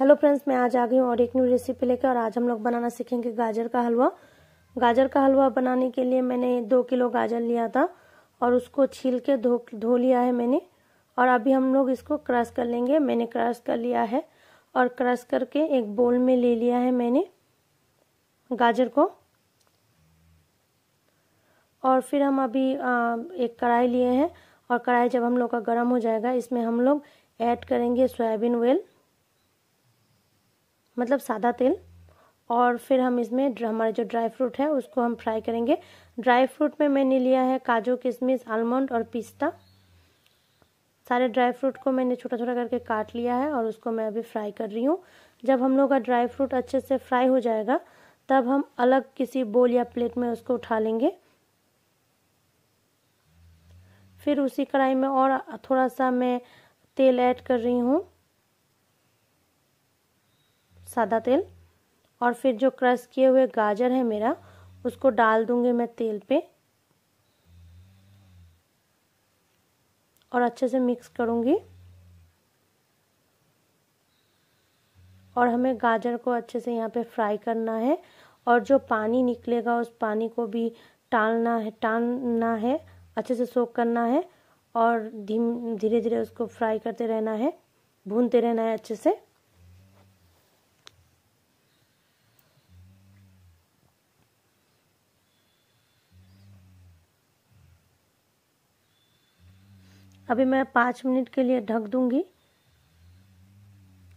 Hello friends मैं आज आ गई हूँ और एक न्यू रेसिपी लेकर और आज हम लोग बनाना सीखेंगे गाजर का हलवा। गाजर का हलवा बनाने के लिए मैंने दो किलो गाजर लिया था और उसको छील के धो धो लिया है मैंने। और अभी हम लोग इसको क्रश कर लेंगे। मैंने क्रश कर लिया है और क्रश करके एक बोल में ले लिया है मैंने गाजर को। और फिर हम अभी आ, एक कढ़ाई लिए हैं और कढ़ाई जब हम लोग का गर्म हो जाएगा इसमें हम लोग ऐड करेंगे सोयाबीन ऑयल मतलब सादा तेल, और फिर हम इसमें हमारे जो ड्राई फ्रूट है, उसको हम फ्राई करेंगे। ड्राई फ्रूट में मैंने लिया है काजू किशमिश आलमंड और पिस्ता। सारे ड्राई फ्रूट को मैंने छोटा छोटा करके काट लिया है, और उसको मैं अभी फ्राई कर रही हूँ। जब हम लोग का ड्राई फ्रूट अच्छे से फ्राई हो जाएगा, तब हम अलग किसी बोल या प्लेट में उसको उठा लेंगे। फिर उसी कढ़ाई में और थोड़ा सा मैं तेल ऐड कर रही हूँ। सादा तेल और फिर जो क्रश किए हुए गाजर है मेरा, उसको डाल दूँगी मैं तेल पे। और अच्छे से मिक्स करूँगी। और हमें गाजर को अच्छे से यहाँ पे फ्राई करना है। और जो पानी निकलेगा, उस पानी को भी टालना है टालना है, अच्छे से सोख करना है। और धीम धीरे धीरे उसको फ्राई करते रहना है, भूनते रहना है अच्छे से। अभी मैं पाँच मिनट के लिए ढक दूँगी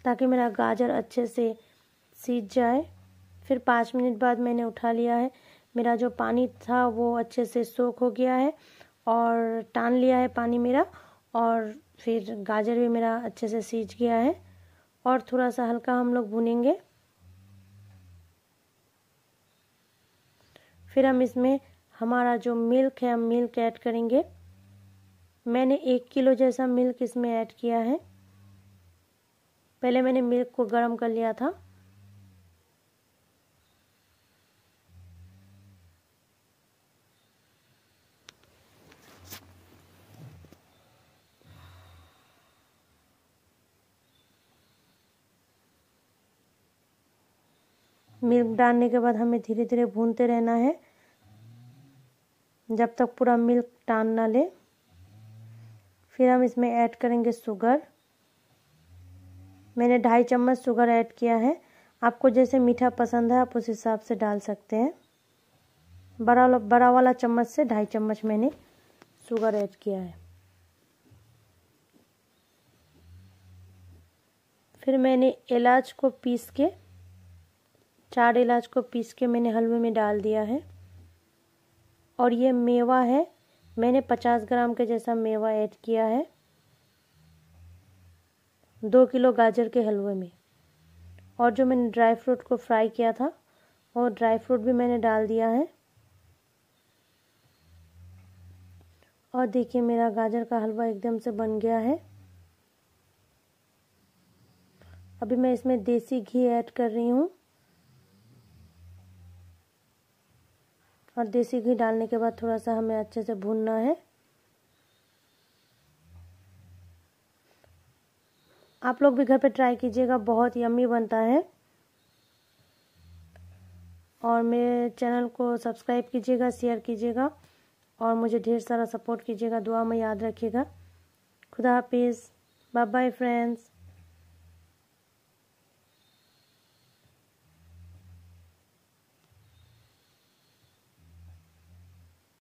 ताकि मेरा गाजर अच्छे से सीज जाए। फिर पाँच मिनट बाद मैंने उठा लिया है। मेरा जो पानी था वो अच्छे से सोख हो गया है और टान लिया है पानी मेरा और फिर गाजर भी मेरा अच्छे से सीज गया है और थोड़ा सा हल्का हम लोग भुनेंगे। फिर हम इसमें हमारा जो मिल्क है, हम मिल्क ऐड करेंगे। मैंने एक किलो जैसा मिल्क इसमें ऐड किया है। पहले मैंने मिल्क को गर्म कर लिया था। मिल्क डालने के बाद हमें धीरे धीरे भूनते रहना है। जब तक पूरा मिल्क टान ना ले। फिर हम इसमें ऐड करेंगे शुगर। मैंने ढाई चम्मच शुगर ऐड किया है। आपको जैसे मीठा पसंद है, आप उस हिसाब से डाल सकते हैं। बड़ा वाला बड़ा वाला चम्मच से ढाई चम्मच मैंने शुगर ऐड किया है। फिर मैंने इलाच को पीस के चार इलाच को पीस के मैंने हलवे में डाल दिया है। और ये मेवा है। मैंने 50 ग्राम के जैसा मेवा ऐड किया है। दो किलो गाजर के हलवे में। और जो मैंने ड्राई फ्रूट को फ्राई किया था, वो ड्राई फ्रूट भी मैंने डाल दिया है। और देखिए, मेरा गाजर का हलवा एकदम से बन गया है। अभी मैं इसमें देसी घी ऐड कर रही हूँ। और देसी घी डालने के बाद थोड़ा सा हमें अच्छे से भूनना है। आप लोग भी घर पे ट्राई कीजिएगा, बहुत यम्मी बनता है। और मेरे चैनल को सब्सक्राइब कीजिएगा, शेयर कीजिएगा, और मुझे ढेर सारा सपोर्ट कीजिएगा, दुआ में याद रखिएगा। खुदा हाफिज़। Bye bye friends.